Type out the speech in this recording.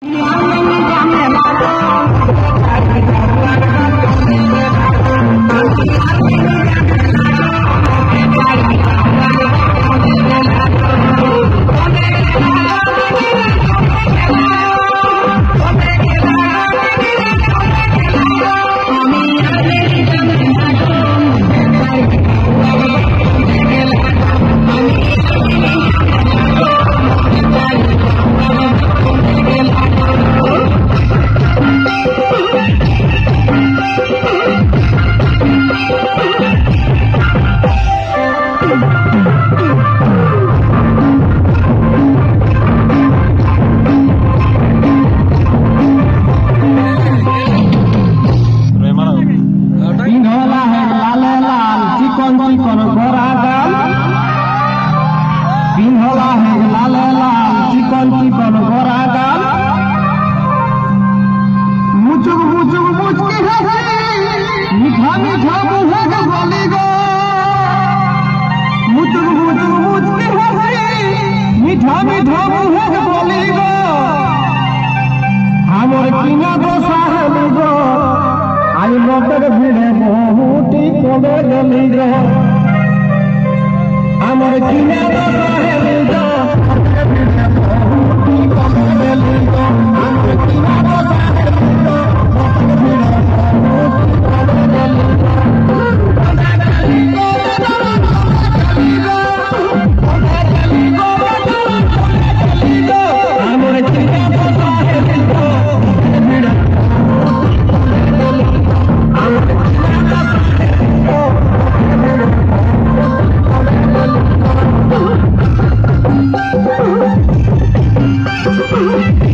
娘给你讲的那个 মিঠা মিঠা গলি গো আমার কিনা দোষা হলি গো লোকের ভিড়ে বহুটি কমে গলি আমার কিনা গো Woo!